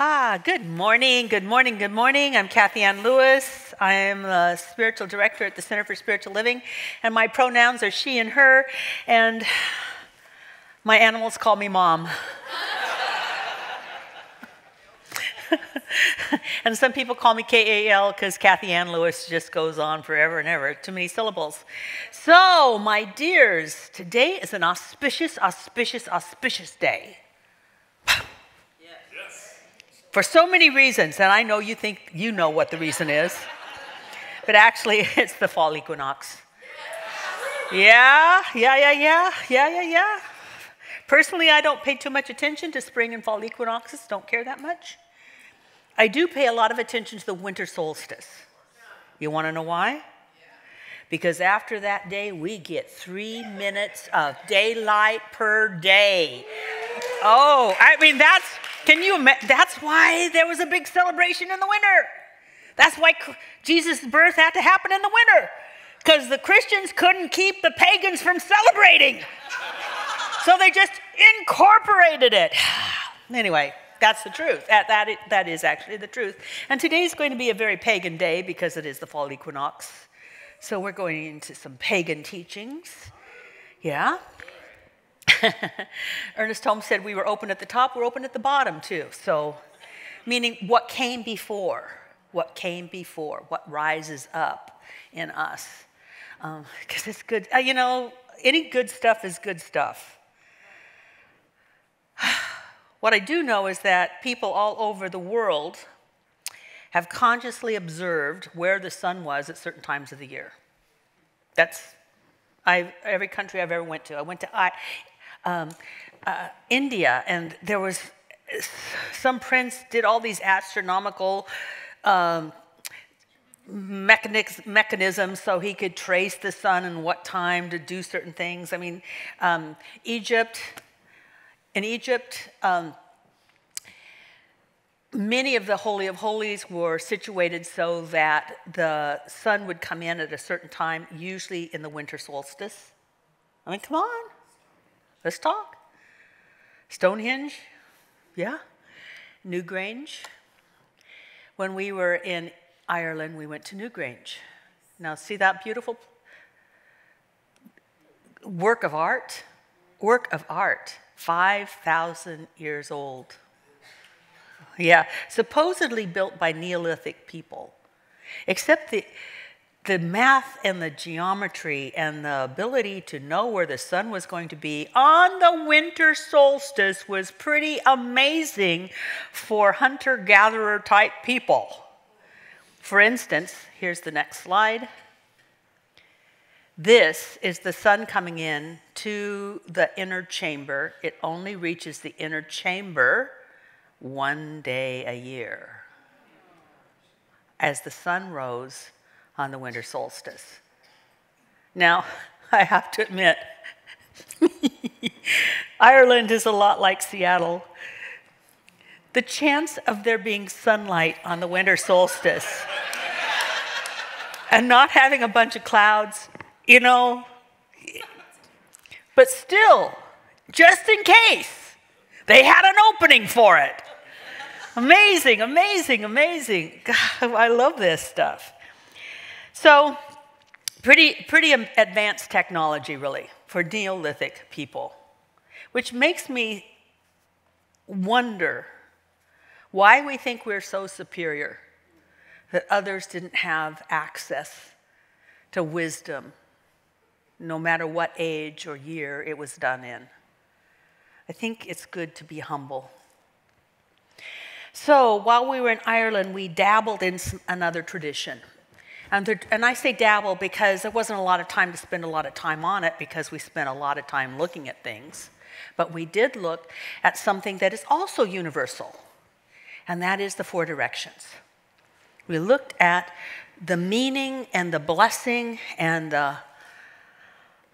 Ah, good morning, good morning, good morning. I'm Kathianne Lewis. I am the spiritual director at the Center for Spiritual Living, and my pronouns are she and her, and my animals call me mom. and some people call me KAL because Kathianne Lewis just goes on forever and ever, too many syllables. So, my dears, today is an auspicious, auspicious, auspicious day for so many reasons, and I know you think you know what the reason is, but actually it's the fall equinox. Yeah, yeah, yeah, yeah, yeah, yeah, yeah. Personally, I don't pay too much attention to spring and fall equinoxes, don't care that much. I do pay a lot of attention to the winter solstice. You want to know why? Because after that day, we get three minutes of daylight per day. Oh, I mean, that's can you? That's why there was a big celebration in the winter. That's why Jesus' birth had to happen in the winter, because the Christians couldn't keep the pagans from celebrating. so they just incorporated it. anyway, that's the truth. That, that, that is actually the truth. And today is going to be a very pagan day because it is the fall equinox. So we're going into some pagan teachings. Yeah? Ernest Holmes said we were open at the top, we're open at the bottom too. So, meaning what came before, what came before, what rises up in us. Because um, it's good, uh, you know, any good stuff is good stuff. what I do know is that people all over the world have consciously observed where the sun was at certain times of the year. That's I've, every country I've ever went to. I went to I, um, uh, India, and there was some prince did all these astronomical um, mechanisms so he could trace the sun and what time to do certain things. I mean, um, Egypt, in Egypt, um, many of the Holy of Holies were situated so that the sun would come in at a certain time, usually in the winter solstice. I mean, come on. Let's talk. Stonehenge, yeah. Newgrange. When we were in Ireland, we went to Newgrange. Now, see that beautiful work of art? Work of art, 5,000 years old. Yeah, supposedly built by Neolithic people. Except the, the math and the geometry and the ability to know where the sun was going to be on the winter solstice was pretty amazing for hunter gatherer type people. For instance, here's the next slide. This is the sun coming in to the inner chamber. It only reaches the inner chamber one day a year. As the sun rose, on the winter solstice. Now, I have to admit, Ireland is a lot like Seattle. The chance of there being sunlight on the winter solstice and not having a bunch of clouds, you know, but still, just in case, they had an opening for it. Amazing, amazing, amazing. God, I love this stuff. So, pretty, pretty advanced technology, really, for Neolithic people, which makes me wonder why we think we're so superior that others didn't have access to wisdom, no matter what age or year it was done in. I think it's good to be humble. So while we were in Ireland, we dabbled in another tradition. And, and I say dabble because there wasn't a lot of time to spend a lot of time on it because we spent a lot of time looking at things. But we did look at something that is also universal, and that is the four directions. We looked at the meaning and the blessing and the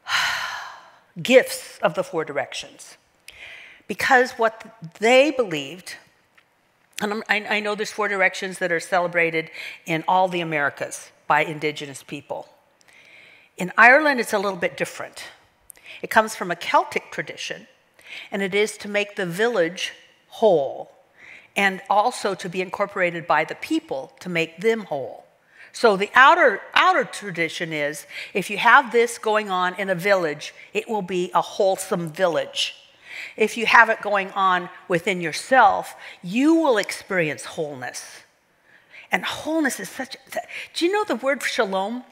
gifts of the four directions. Because what they believed, and I, I know there's four directions that are celebrated in all the Americas by indigenous people. In Ireland, it's a little bit different. It comes from a Celtic tradition, and it is to make the village whole and also to be incorporated by the people to make them whole. So the outer outer tradition is if you have this going on in a village, it will be a wholesome village. If you have it going on within yourself, you will experience wholeness. And wholeness is such Do you know the word shalom,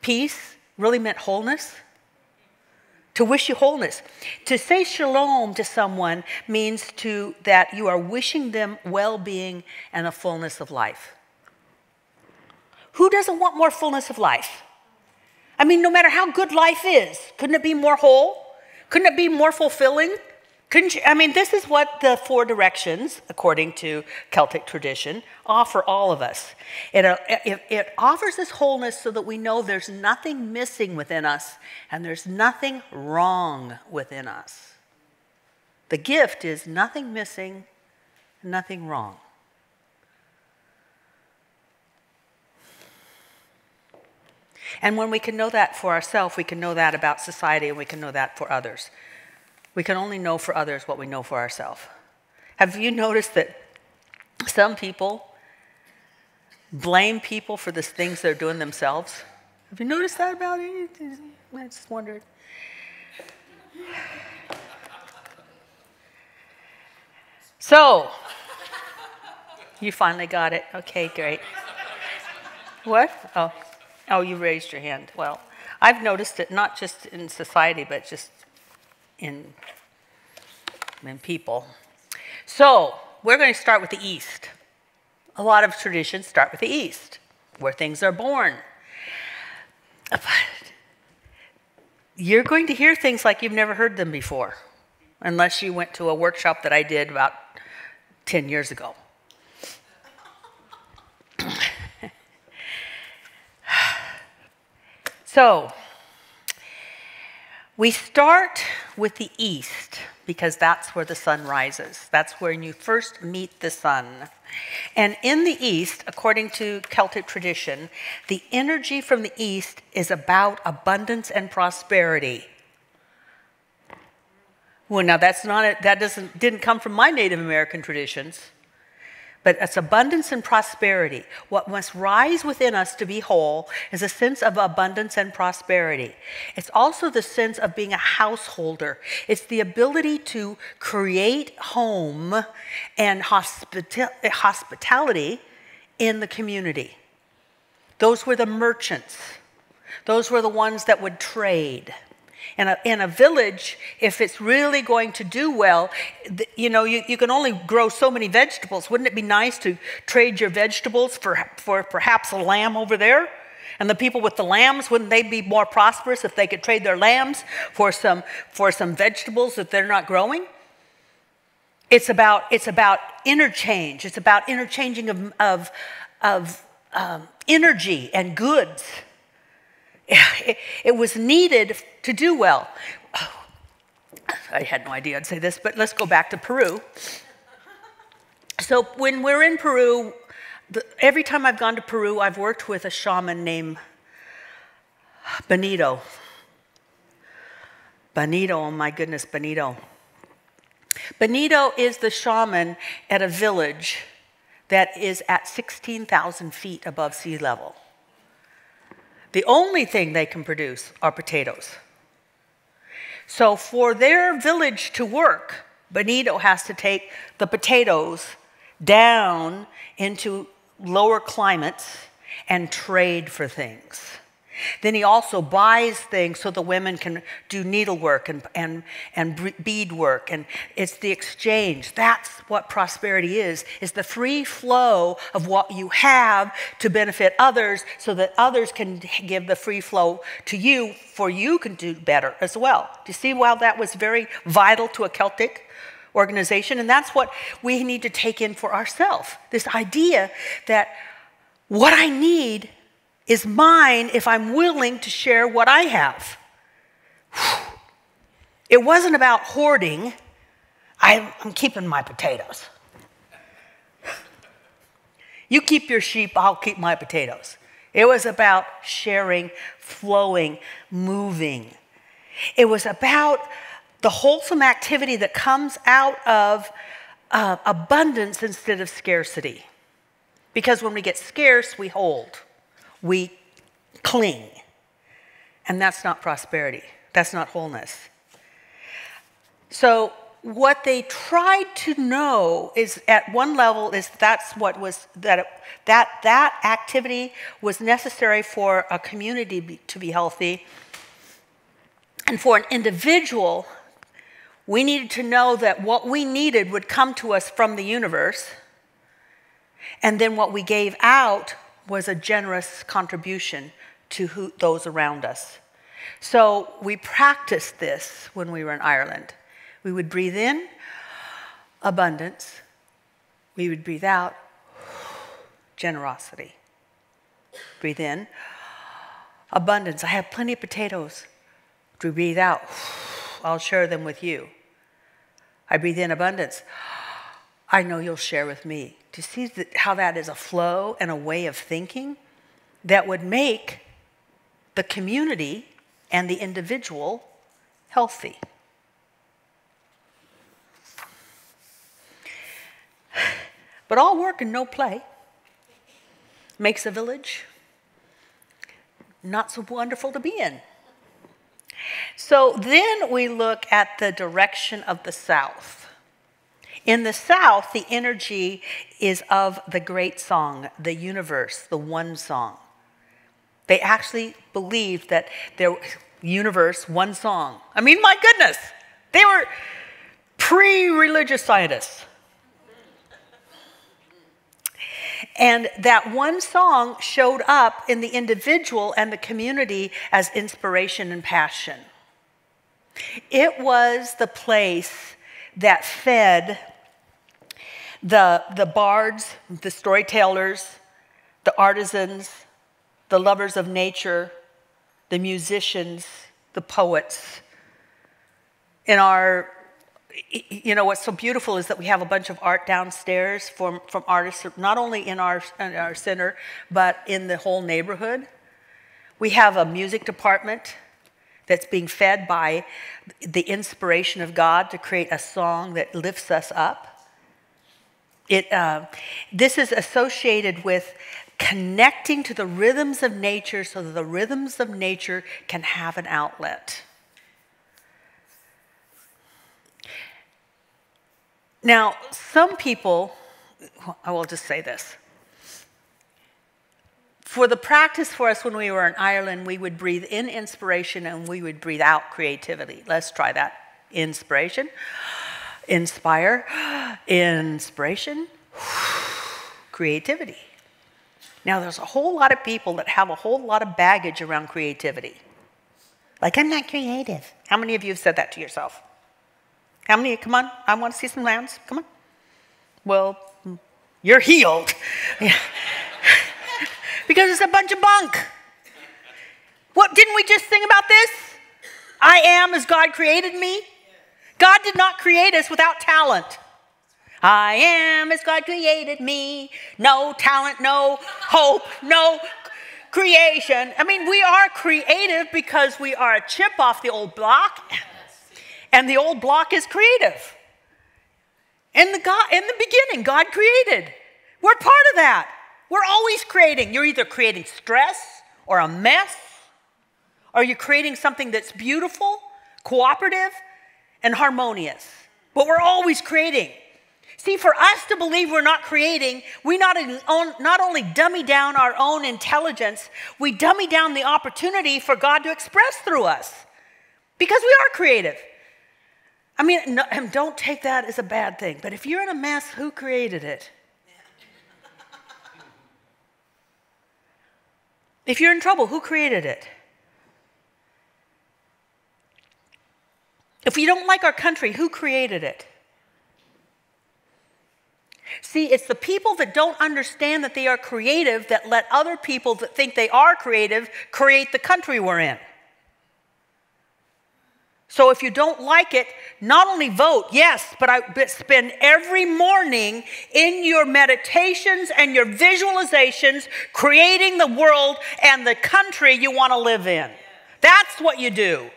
peace, really meant wholeness? to wish you wholeness. To say shalom to someone means to that you are wishing them well-being and a fullness of life. Who doesn't want more fullness of life? I mean, no matter how good life is, couldn't it be more whole? Couldn't it be more fulfilling? Couldn't you? I mean, this is what the four directions, according to Celtic tradition, offer all of us. It, uh, it, it, offers us wholeness so that we know there's nothing missing within us and there's nothing wrong within us. The gift is nothing missing, nothing wrong. And when we can know that for ourselves, we can know that about society and we can know that for others. We can only know for others what we know for ourselves. Have you noticed that some people blame people for the things they're doing themselves? Have you noticed that about it? I just wondered. So, you finally got it. Okay, great. What? Oh. Oh, you raised your hand. Well, I've noticed it not just in society, but just in, in people. So, we're going to start with the East. A lot of traditions start with the East, where things are born. But you're going to hear things like you've never heard them before, unless you went to a workshop that I did about 10 years ago. So, we start with the east because that's where the sun rises. That's where you first meet the sun. And in the east, according to Celtic tradition, the energy from the east is about abundance and prosperity. Well, now that's not a, that doesn't didn't come from my Native American traditions but it's abundance and prosperity. What must rise within us to be whole is a sense of abundance and prosperity. It's also the sense of being a householder. It's the ability to create home and hospita- eh, hospitality in the community. Those were the merchants. Those were the ones that would trade in a, in a village, if it's really going to do well, you know, you, you can only grow so many vegetables. Wouldn't it be nice to trade your vegetables for, for perhaps a lamb over there? And the people with the lambs, wouldn't they be more prosperous if they could trade their lambs for some, for some vegetables that they're not growing? It's about, it's about interchange. It's about interchanging of, of, of um, energy and goods. It, it was needed to do well. I had no idea I'd say this, but let's go back to Peru. So when we're in Peru, the, every time I've gone to Peru, I've worked with a shaman named Benito. Benito, oh my goodness, Benito. Benito is the shaman at a village that is at 16,000 feet above sea level. The only thing they can produce are potatoes. So for their village to work, Benito has to take the potatoes down into lower climates and trade for things. Then he also buys things so the women can do needlework and, and, and beadwork. And it's the exchange. That's what prosperity is, is the free flow of what you have to benefit others so that others can give the free flow to you for you can do better as well. Do you see why that was very vital to a Celtic organization? And that's what we need to take in for ourselves. This idea that what I need is mine if I'm willing to share what I have. It wasn't about hoarding. I'm, I'm keeping my potatoes. You keep your sheep, I'll keep my potatoes. It was about sharing, flowing, moving. It was about the wholesome activity that comes out of uh, abundance instead of scarcity. Because when we get scarce, we hold, we cling. And that's not prosperity, that's not wholeness. So, what they tried to know is at one level is that's what was that that that activity was necessary for a community be, to be healthy and for an individual we needed to know that what we needed would come to us from the universe and then what we gave out was a generous contribution to who, those around us so we practiced this when we were in Ireland we would breathe in abundance, we would breathe out generosity. Breathe in abundance. I have plenty of potatoes. To breathe out, I'll share them with you. I breathe in abundance. I know you'll share with me. Do you see how that is a flow and a way of thinking that would make the community and the individual healthy? But all work and no play makes a village not so wonderful to be in. So then we look at the direction of the south. In the south, the energy is of the great song, the universe, the one song. They actually believed that their universe, one song. I mean, my goodness, they were pre religious scientists. And that one song showed up in the individual and the community as inspiration and passion. It was the place that fed the, the bards, the storytellers, the artisans, the lovers of nature, the musicians, the poets. In our you know what's so beautiful is that we have a bunch of art downstairs from, from artists not only in our, in our center but in the whole neighborhood we have a music department that's being fed by the inspiration of god to create a song that lifts us up it, uh, this is associated with connecting to the rhythms of nature so that the rhythms of nature can have an outlet Now, some people, I will just say this. For the practice for us when we were in Ireland, we would breathe in inspiration and we would breathe out creativity. Let's try that. Inspiration, inspire, inspiration, creativity. Now, there's a whole lot of people that have a whole lot of baggage around creativity. Like, I'm not creative. How many of you have said that to yourself? How many? Come on. I want to see some hands. Come on. Well, you're healed. because it's a bunch of bunk. What didn't we just sing about this? I am as God created me. God did not create us without talent. I am as God created me. No talent, no hope, no creation. I mean, we are creative because we are a chip off the old block and the old block is creative. In the, God, in the beginning, God created. We're part of that. We're always creating. You're either creating stress or a mess, or you're creating something that's beautiful, cooperative, and harmonious. But we're always creating. See, for us to believe we're not creating, we not, not only dummy down our own intelligence, we dummy down the opportunity for God to express through us because we are creative. I mean, no, don't take that as a bad thing, but if you're in a mess, who created it? If you're in trouble, who created it? If you don't like our country, who created it? See, it's the people that don't understand that they are creative that let other people that think they are creative create the country we're in. So if you don't like it, not only vote, yes, but I but spend every morning in your meditations and your visualizations creating the world and the country you want to live in. That's what you do.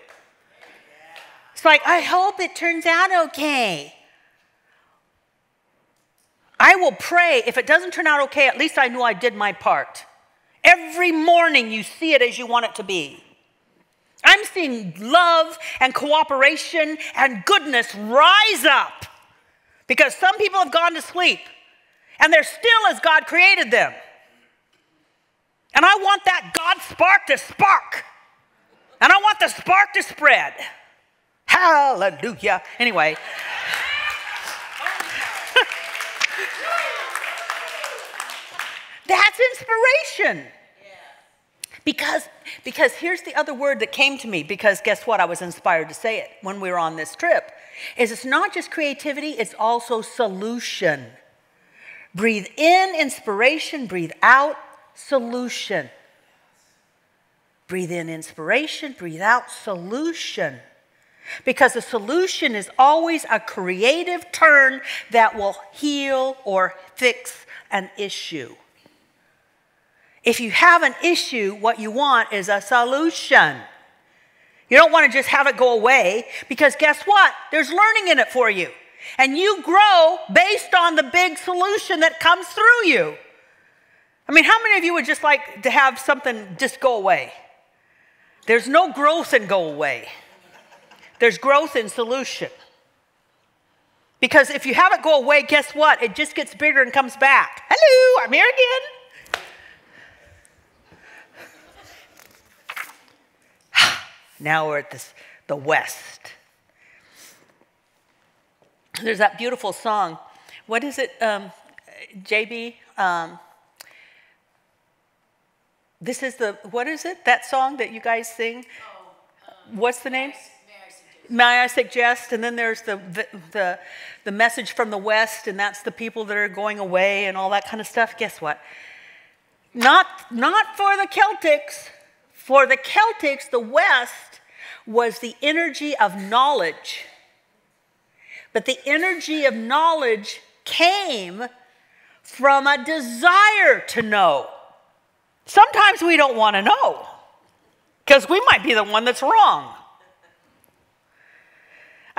It's like, I hope it turns out okay. I will pray. If it doesn't turn out okay, at least I knew I did my part. Every morning you see it as you want it to be. I'm seeing love and cooperation and goodness rise up because some people have gone to sleep and they're still as God created them. And I want that God spark to spark. And I want the spark to spread. Hallelujah. Anyway. That's inspiration. Because, because here's the other word that came to me, because guess what? I was inspired to say it when we were on this trip. Is it's not just creativity, it's also solution. Breathe in inspiration, breathe out solution. Breathe in inspiration, breathe out solution. Because a solution is always a creative turn that will heal or fix an issue. If you have an issue, what you want is a solution. You don't want to just have it go away because guess what? There's learning in it for you. And you grow based on the big solution that comes through you. I mean, how many of you would just like to have something just go away? There's no growth in go away, there's growth in solution. Because if you have it go away, guess what? It just gets bigger and comes back. Hello, I'm here again. now we're at this, the West. There's that beautiful song. What is it, um, JB? Um, this is the, what is it? That song that you guys sing? Oh, um, What's the name? May I suggest? And then there's the, the, the, the, message from the West, and that's the people that are going away and all that kind of stuff. Guess what? Not, not for the Celtics. For the Celtics, the West was the energy of knowledge. But the energy of knowledge came from a desire to know. Sometimes we don't want to know because we might be the one that's wrong.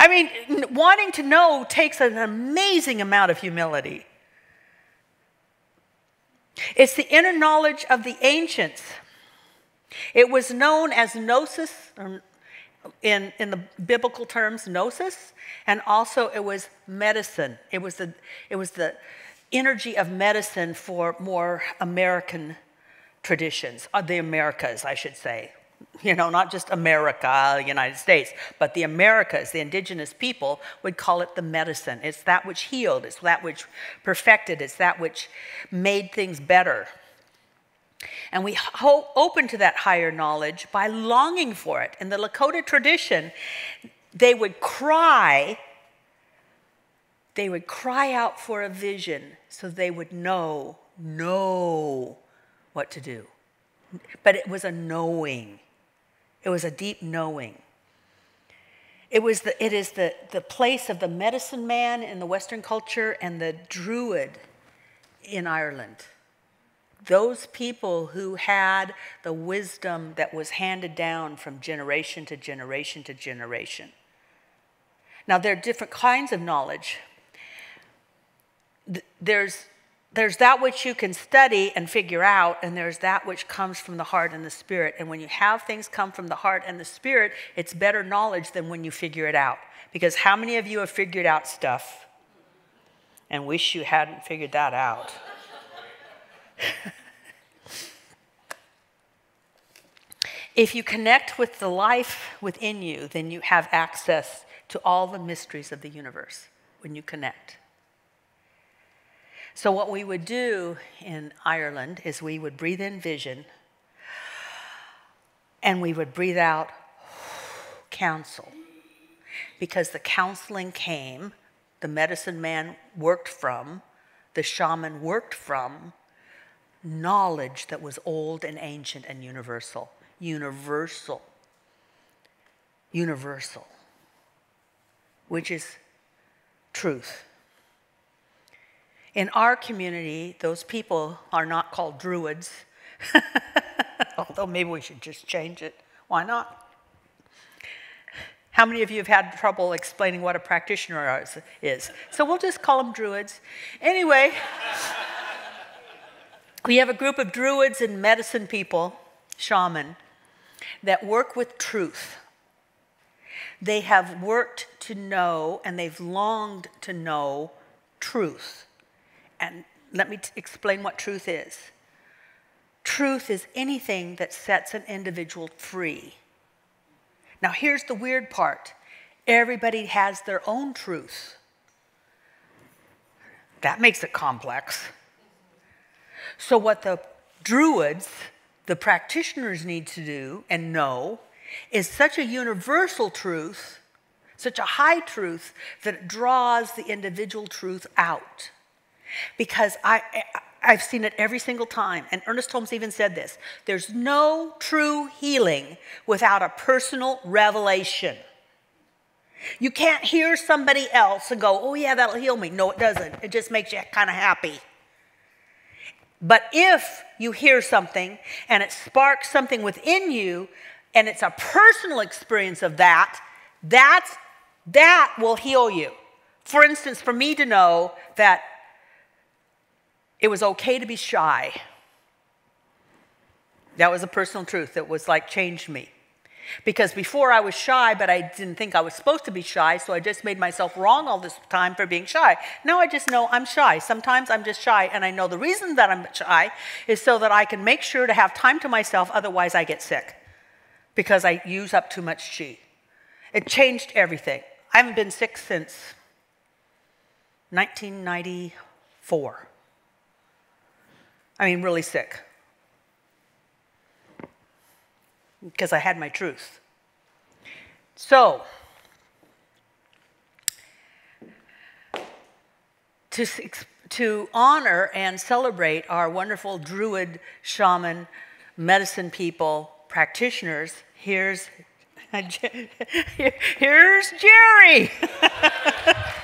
I mean, wanting to know takes an amazing amount of humility. It's the inner knowledge of the ancients. It was known as gnosis, in, in the biblical terms, gnosis, and also it was medicine. It was the, it was the energy of medicine for more American traditions, uh, the Americas, I should say. You know, not just America, the United States, but the Americas, the indigenous people would call it the medicine. It's that which healed, it's that which perfected, it's that which made things better. And we ho- open to that higher knowledge by longing for it. In the Lakota tradition, they would cry, they would cry out for a vision so they would know, know what to do. But it was a knowing, it was a deep knowing. It, was the, it is the, the place of the medicine man in the Western culture and the druid in Ireland. Those people who had the wisdom that was handed down from generation to generation to generation. Now, there are different kinds of knowledge. There's there's that which you can study and figure out, and there's that which comes from the heart and the spirit. And when you have things come from the heart and the spirit, it's better knowledge than when you figure it out. Because how many of you have figured out stuff and wish you hadn't figured that out? if you connect with the life within you, then you have access to all the mysteries of the universe when you connect. So, what we would do in Ireland is we would breathe in vision and we would breathe out counsel. Because the counseling came, the medicine man worked from, the shaman worked from knowledge that was old and ancient and universal. Universal. Universal. Which is truth. In our community, those people are not called druids, although maybe we should just change it. Why not? How many of you have had trouble explaining what a practitioner is? So we'll just call them druids. Anyway, we have a group of druids and medicine people, shaman, that work with truth. They have worked to know and they've longed to know truth. And let me explain what truth is. Truth is anything that sets an individual free. Now, here's the weird part everybody has their own truth. That makes it complex. So, what the Druids, the practitioners, need to do and know is such a universal truth, such a high truth, that it draws the individual truth out. Because I, I've seen it every single time, and Ernest Holmes even said this there's no true healing without a personal revelation. You can't hear somebody else and go, oh, yeah, that'll heal me. No, it doesn't. It just makes you kind of happy. But if you hear something and it sparks something within you and it's a personal experience of that, that's, that will heal you. For instance, for me to know that it was okay to be shy, that was a personal truth that was like changed me. Because before I was shy, but I didn't think I was supposed to be shy, so I just made myself wrong all this time for being shy. Now I just know I'm shy. Sometimes I'm just shy, and I know the reason that I'm shy is so that I can make sure to have time to myself, otherwise, I get sick because I use up too much chi. It changed everything. I haven't been sick since 1994. I mean, really sick. because I had my truth. So, to, to honor and celebrate our wonderful Druid, shaman, medicine people, practitioners, here's, here's Jerry.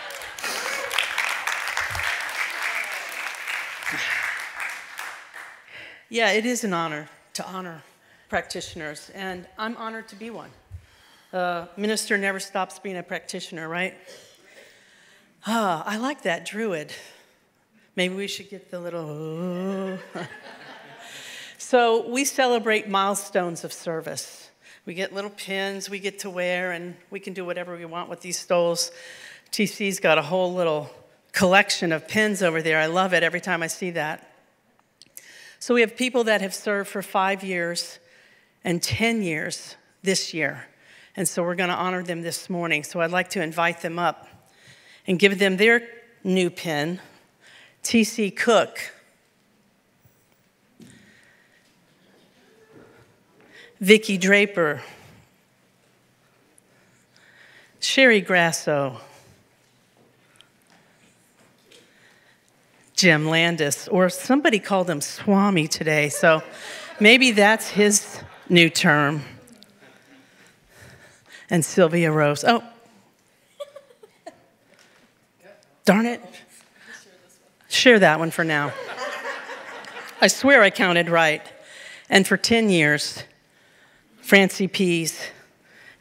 yeah, it is an honor to honor practitioners, and I'm honored to be one. A minister never stops being a practitioner, right? Ah, I like that druid. Maybe we should get the little. so we celebrate milestones of service. We get little pins we get to wear, and we can do whatever we want with these stoles. TC's got a whole little collection of pins over there. I love it every time I see that. So we have people that have served for five years and 10 years this year. And so we're going to honor them this morning. So I'd like to invite them up and give them their new pin, T.C. Cook. Vicki Draper, Sherry Grasso, Jim Landis, or somebody called him Swami today, so maybe that's his new term. And Sylvia Rose. Oh, darn it. Share that one for now. I swear I counted right. And for 10 years, Francie Pease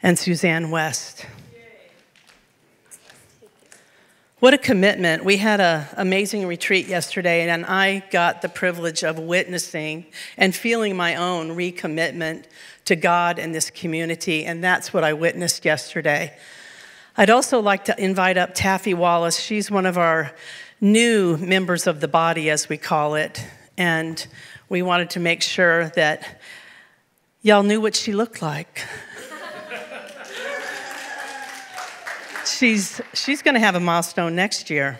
and Suzanne West. What a commitment. We had an amazing retreat yesterday, and I got the privilege of witnessing and feeling my own recommitment to God and this community, and that's what I witnessed yesterday. I'd also like to invite up Taffy Wallace. She's one of our new members of the body, as we call it, and we wanted to make sure that y'all knew what she looked like. She's, she's going to have a milestone next year.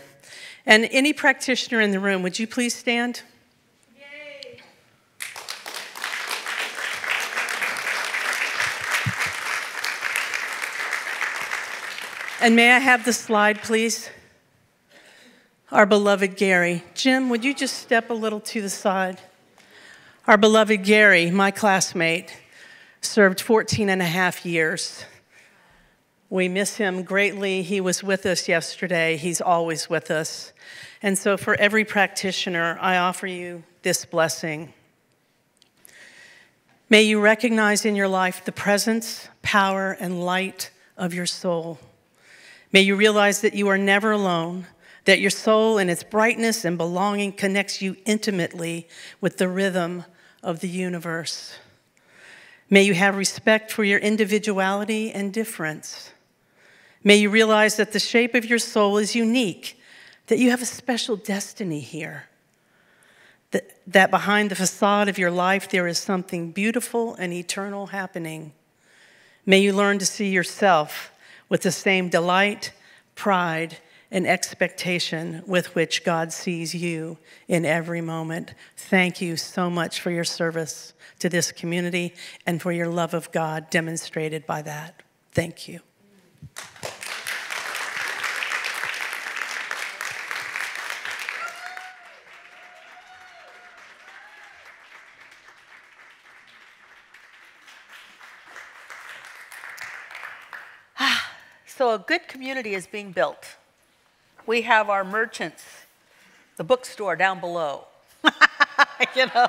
And any practitioner in the room, would you please stand? Yay. And may I have the slide, please? Our beloved Gary. Jim, would you just step a little to the side? Our beloved Gary, my classmate, served 14 and a half years. We miss him greatly. He was with us yesterday. He's always with us. And so, for every practitioner, I offer you this blessing. May you recognize in your life the presence, power, and light of your soul. May you realize that you are never alone, that your soul and its brightness and belonging connects you intimately with the rhythm of the universe. May you have respect for your individuality and difference. May you realize that the shape of your soul is unique, that you have a special destiny here, that, that behind the facade of your life there is something beautiful and eternal happening. May you learn to see yourself with the same delight, pride, and expectation with which God sees you in every moment. Thank you so much for your service to this community and for your love of God demonstrated by that. Thank you. So, a good community is being built. We have our merchants, the bookstore down below. you know,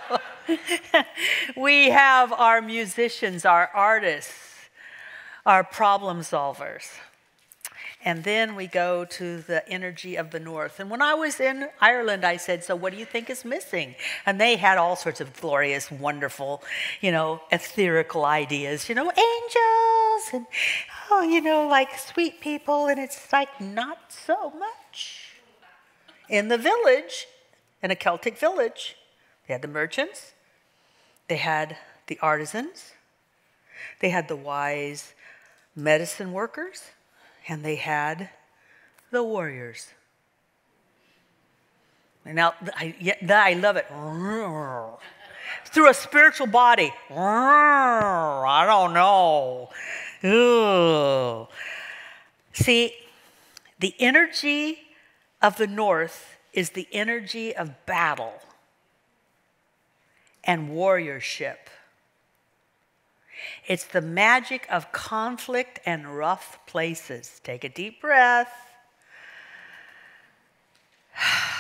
we have our musicians, our artists, our problem solvers. And then we go to the energy of the North. And when I was in Ireland, I said, So what do you think is missing? And they had all sorts of glorious, wonderful, you know, etherical ideas, you know, angels and, oh, you know, like sweet people. And it's like, not so much. In the village, in a Celtic village, they had the merchants, they had the artisans, they had the wise medicine workers, and they had the warriors. And now, I, yeah, I love it. Through a spiritual body. I don't know. Ooh. See, the energy of the north is the energy of battle and warriorship. It's the magic of conflict and rough places. Take a deep breath.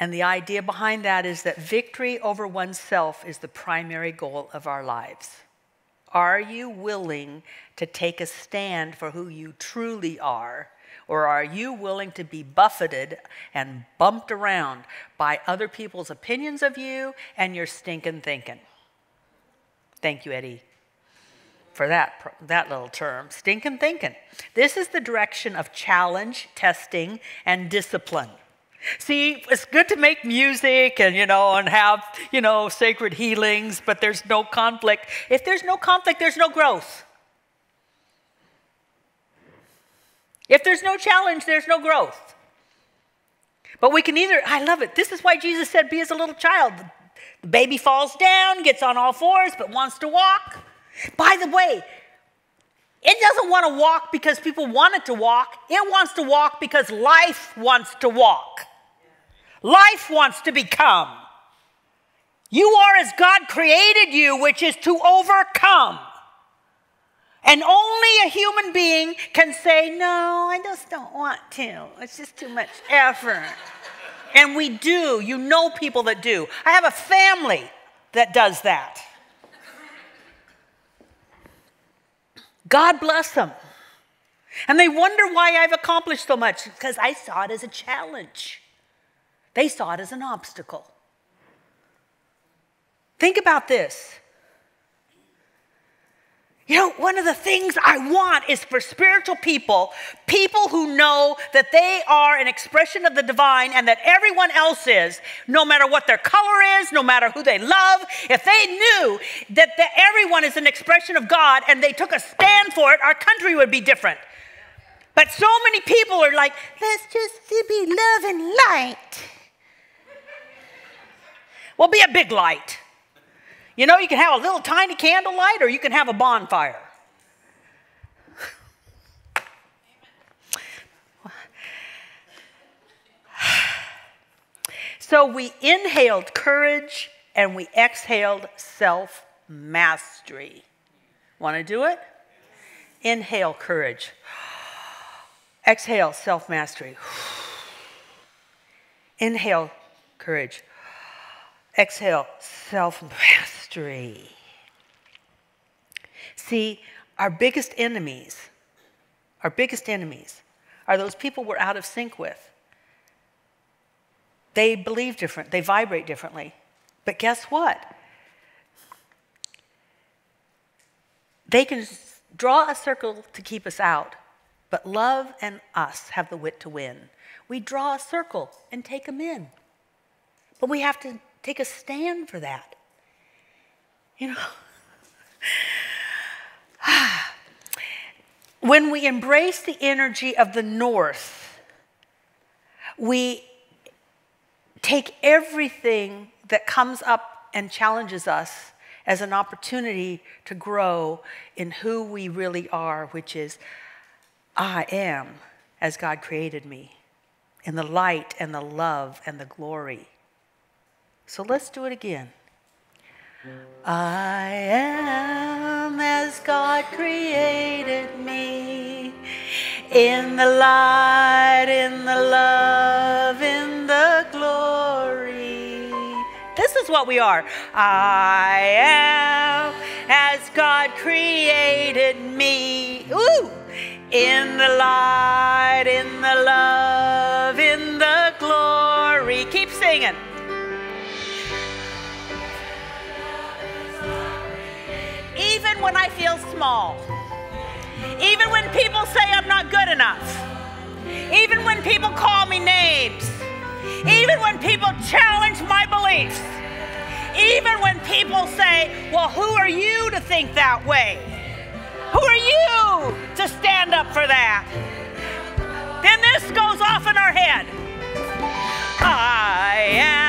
And the idea behind that is that victory over oneself is the primary goal of our lives. Are you willing to take a stand for who you truly are or are you willing to be buffeted and bumped around by other people's opinions of you and your stinking thinking? Thank you, Eddie, for that, that little term stinking thinking. This is the direction of challenge, testing, and discipline. See, it's good to make music and, you know, and have, you know, sacred healings, but there's no conflict. If there's no conflict, there's no growth. If there's no challenge, there's no growth. But we can either, I love it. This is why Jesus said, be as a little child. The baby falls down, gets on all fours, but wants to walk. By the way, it doesn't want to walk because people want it to walk. It wants to walk because life wants to walk. Life wants to become. You are as God created you, which is to overcome. And only a human being can say, No, I just don't want to. It's just too much effort. and we do. You know people that do. I have a family that does that. God bless them. And they wonder why I've accomplished so much because I saw it as a challenge. They saw it as an obstacle. Think about this. You know, one of the things I want is for spiritual people, people who know that they are an expression of the divine and that everyone else is, no matter what their color is, no matter who they love, if they knew that the, everyone is an expression of God and they took a stand for it, our country would be different. But so many people are like, let's just be love and light. Well, be a big light. You know, you can have a little tiny candlelight or you can have a bonfire. So we inhaled courage and we exhaled self mastery. Want to do it? Inhale courage. Exhale self mastery. Inhale courage. Exhale self mastery. See, our biggest enemies, our biggest enemies, are those people we're out of sync with. They believe different, they vibrate differently. But guess what? They can draw a circle to keep us out, but love and us have the wit to win. We draw a circle and take them in. But we have to take a stand for that. You know, when we embrace the energy of the North, we take everything that comes up and challenges us as an opportunity to grow in who we really are, which is I am as God created me, in the light and the love and the glory. So let's do it again. I am as God created me in the light, in the love, in the glory. This is what we are. I am as God created me. Ooh! In the light, in the love, in the glory. Keep singing. Even when I feel small, even when people say I'm not good enough, even when people call me names, even when people challenge my beliefs, even when people say, Well, who are you to think that way? Who are you to stand up for that? Then this goes off in our head. I am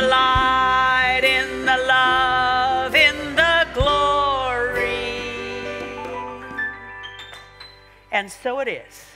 the light, in the love, in the glory. And so it is.